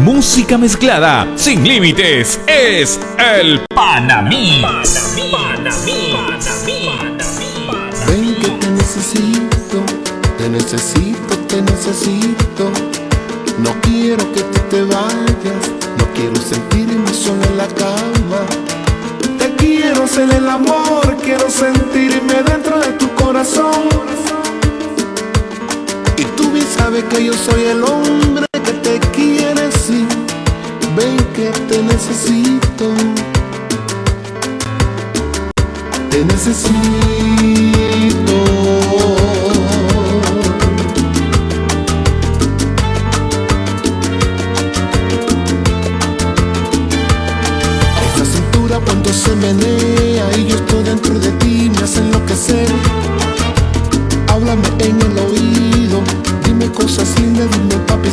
Música mezclada sin límites es el Panamí. Ven que te necesito, te necesito, te necesito. No quiero que tú te vayas, no quiero sentirme solo en la cama. Te quiero ser el amor, quiero sentirme dentro de tu corazón. Y tú bien sabes que yo soy el hombre que te quiere ven que te necesito. Te necesito. Esta cintura cuando se menea y yo estoy dentro de ti, me hace enloquecer. Háblame en el oído, dime cosas lindas, dime papi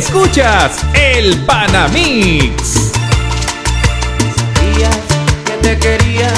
Escuchas el Panamix. Días que te quería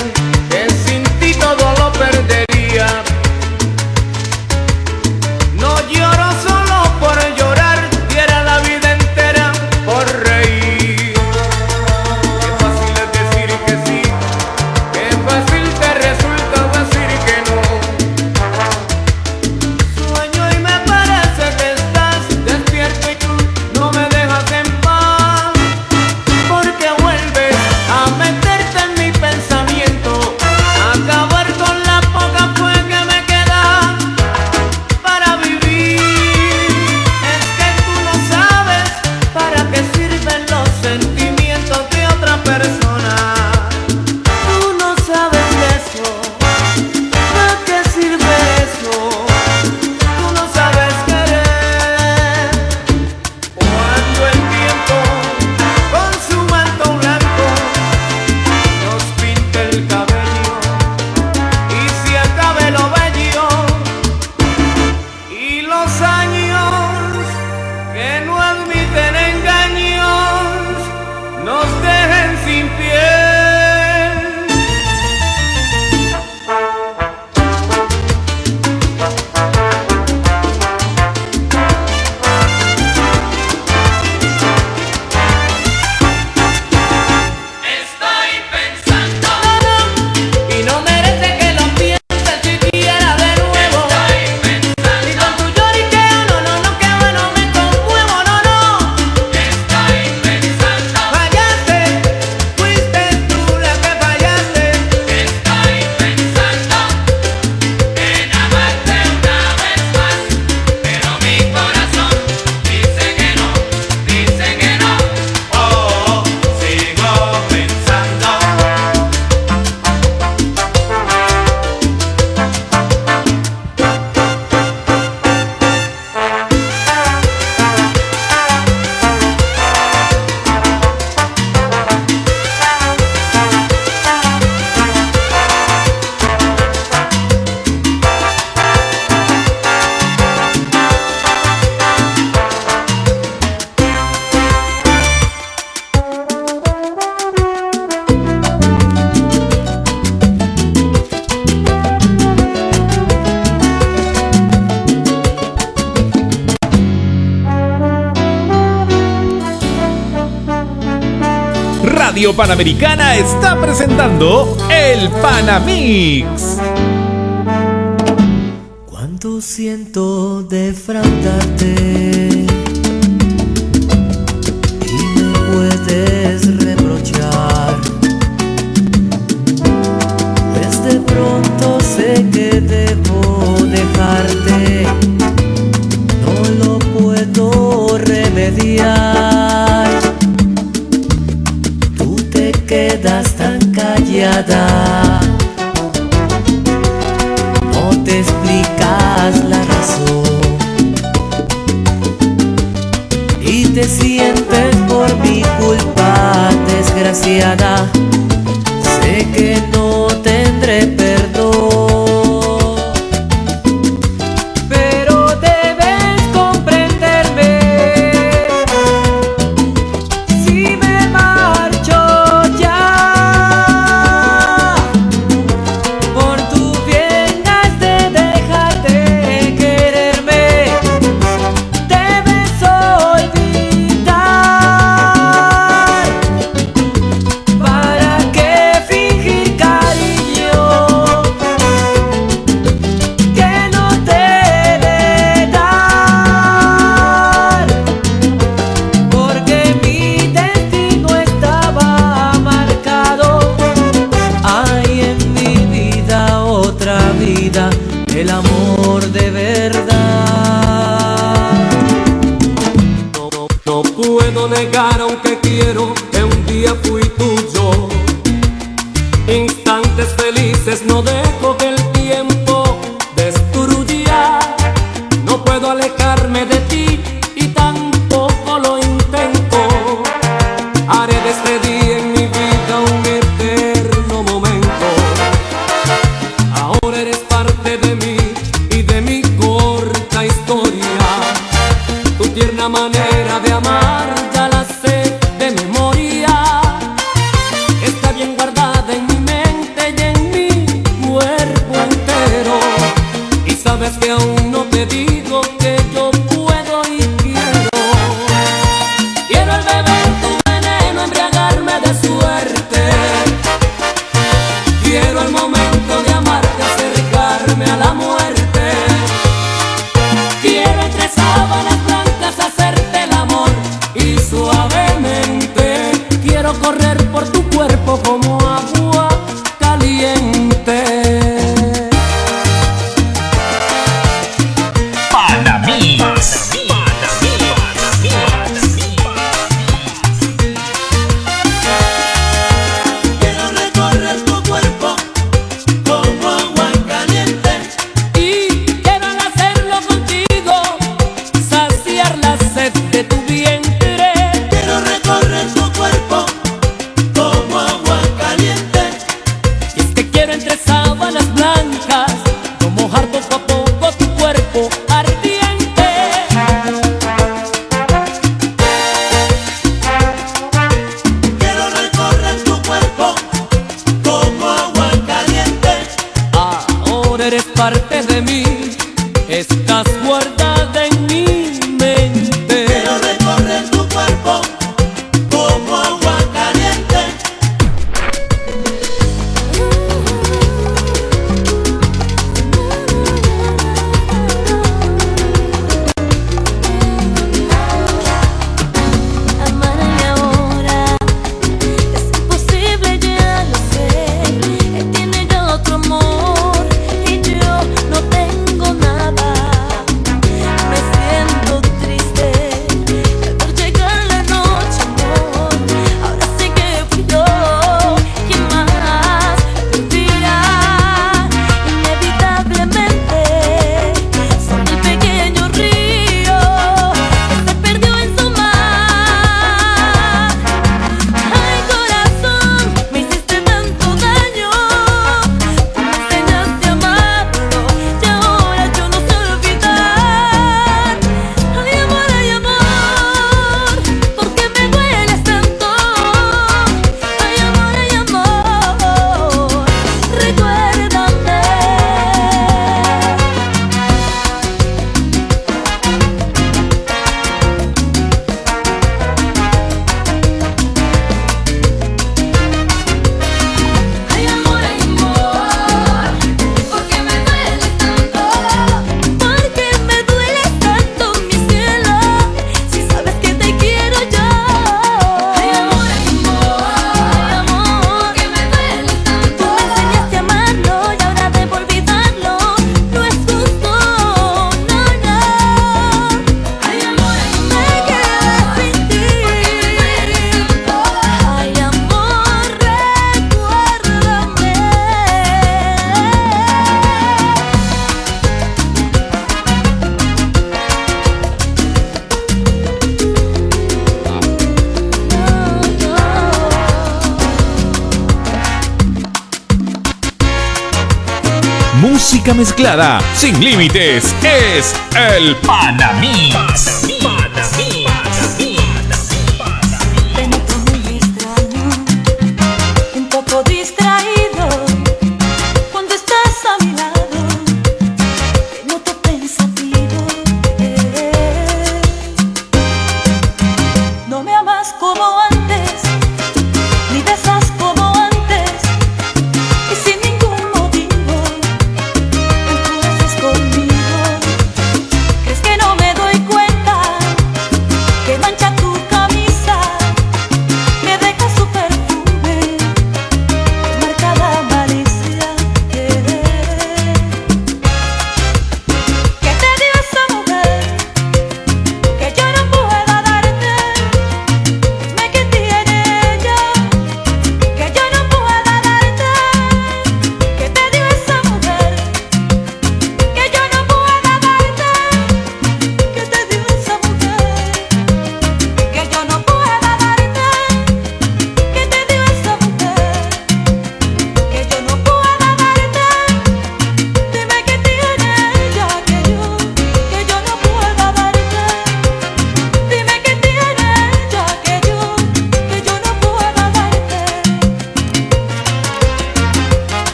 Panamericana está presentando el Panamix. Cuánto siento defraudarte No te explicas la razón. Y te sientes por mi culpa desgraciada. Música mezclada, sin límites, es el Panamix.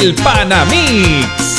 El Panamix.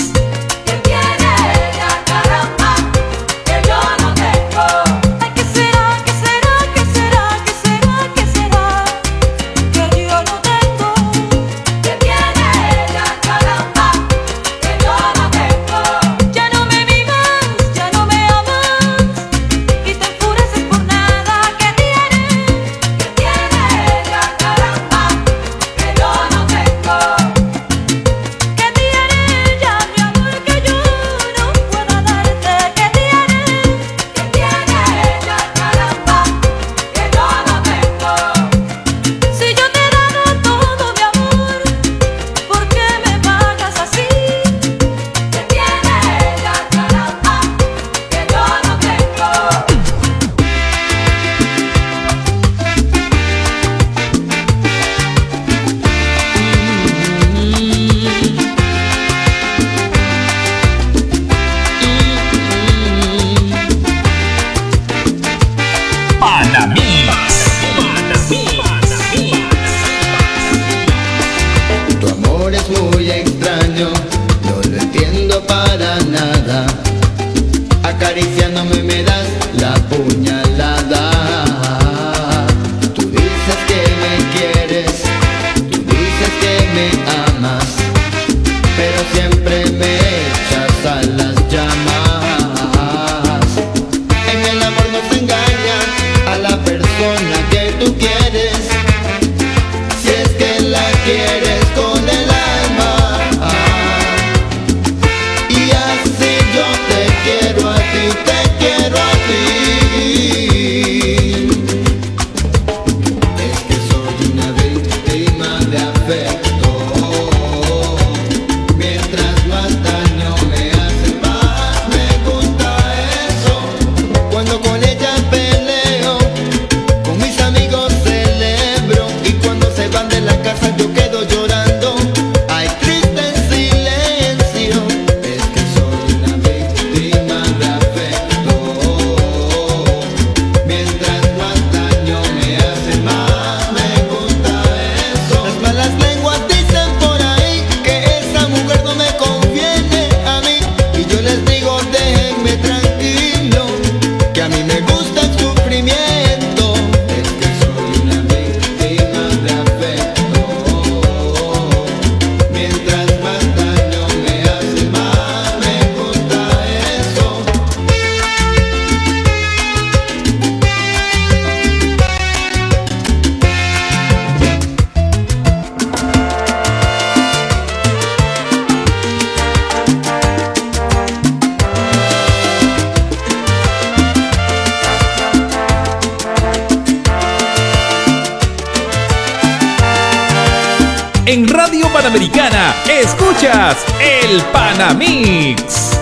Escuchas el Panamix.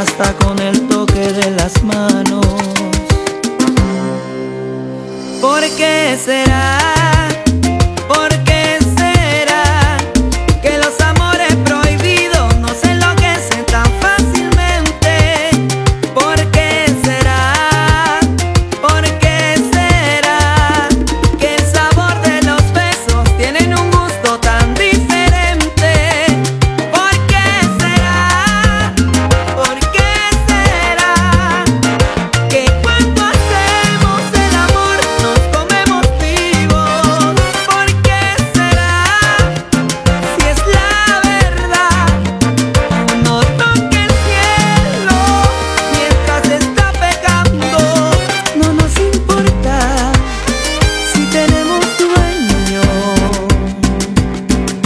Hasta con el toque de las manos. ¿Por qué será?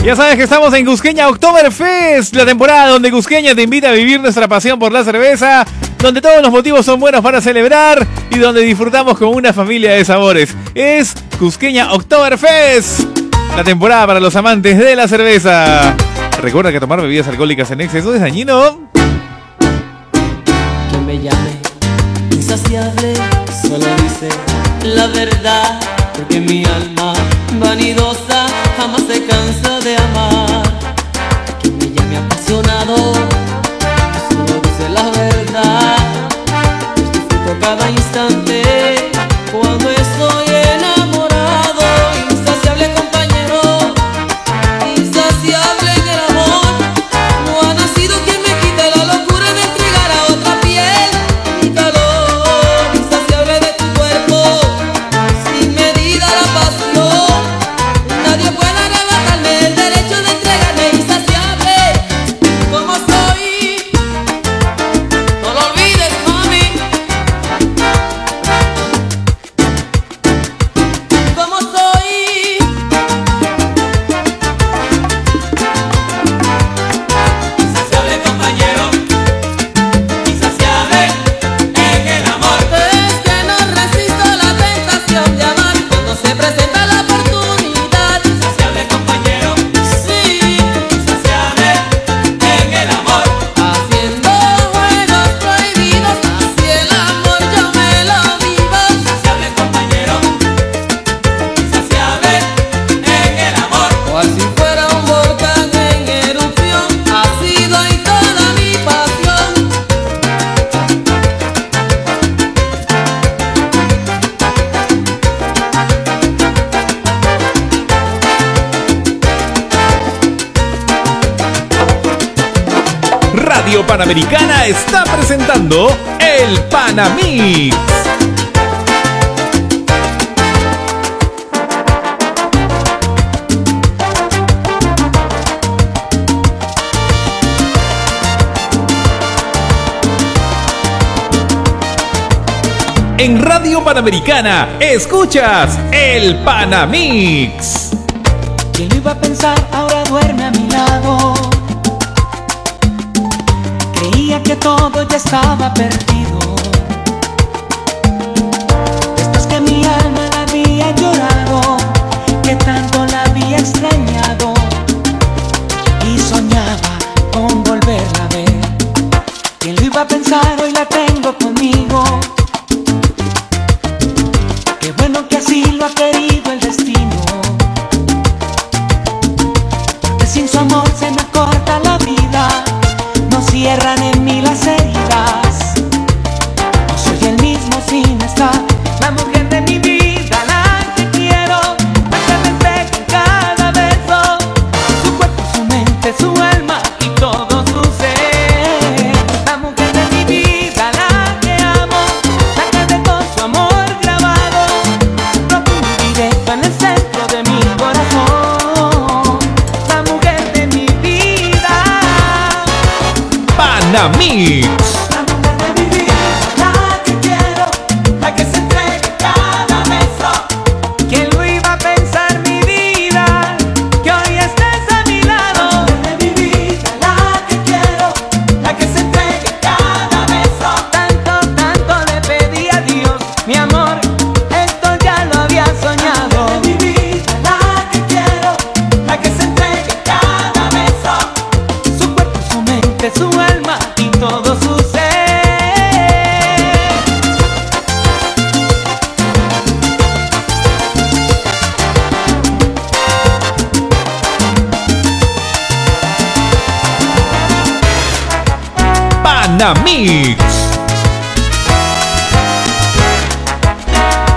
Ya sabes que estamos en Cusqueña Oktoberfest, la temporada donde Cusqueña te invita a vivir nuestra pasión por la cerveza, donde todos los motivos son buenos para celebrar y donde disfrutamos con una familia de sabores. Es Cusqueña Oktoberfest, la temporada para los amantes de la cerveza. Recuerda que tomar bebidas alcohólicas en exceso es dañino. que me llame insaciable solo dice la verdad porque mi alma vanidosa jamás se cansa de amar. Que me llame apasionado solo dice la verdad. Yo disfruto cada instante Panamericana está presentando el Panamix. En Radio Panamericana escuchas el Panamix. ¿Quién lo iba a pensar? Ahora duerme a mi lado. Creía que todo ya estaba perdido. Después que mi alma la había llorado, que tanto la había extrañado y soñaba con volverla a ver. ¿Quién lo iba a pensar? Panamix. Panamix.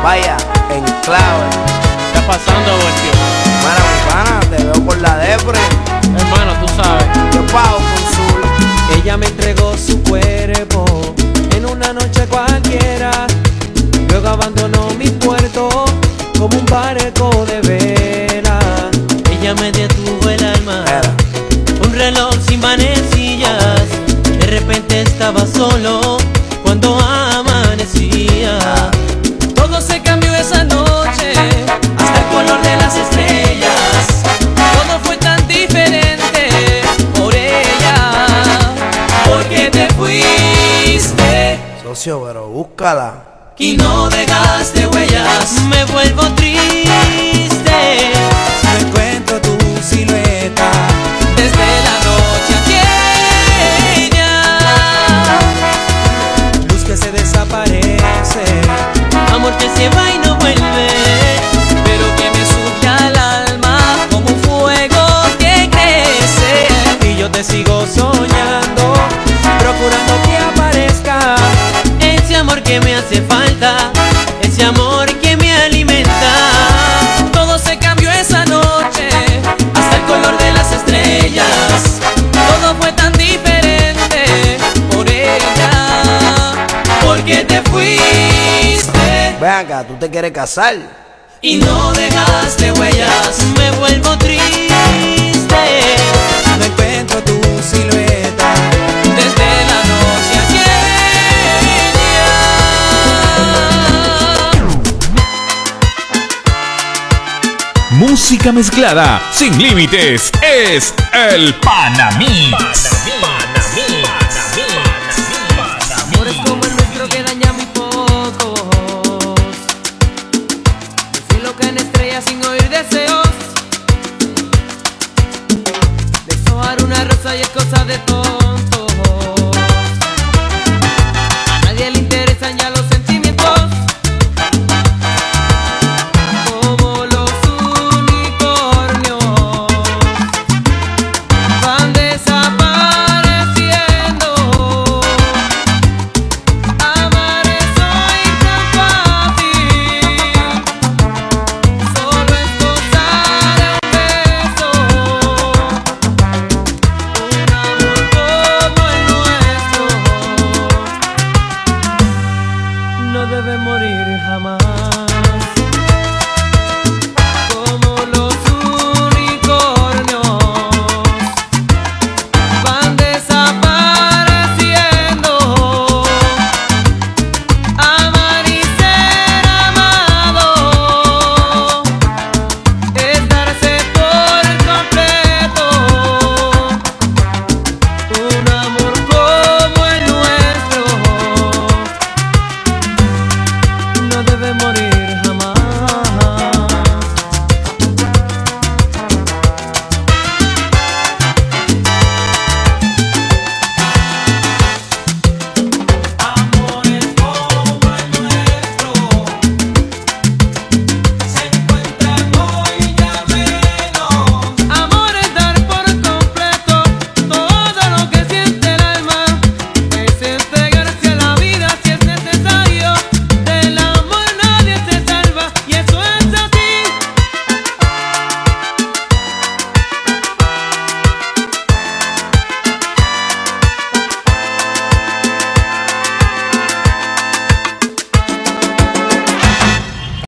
Vaya, en clave. ¿Qué está pasando, pana, te veo por la depre. Hermano, tú sabes. Yo pago con sur. Ella me entregó estaba solo cuando amanecía. Todo se cambió esa noche, hasta el color de las estrellas. Todo fue tan diferente por ella, porque te fuiste Socio, pero búscala. y no dejaste huellas. Me vuelvo triste. No encuentro tu silueta. Que se va y no vuelve Pero que me sube al alma Como un fuego que crece Y yo te sigo soñando. Procurando que aparezca. Ese amor que me hace falta te fuiste Ven acá, ¿tú te quieres casar? y no dejaste huellas. Me vuelvo triste No encuentro tu silueta. desde la noche aquella. Música mezclada, sin límites, es el Panamix. De tonto.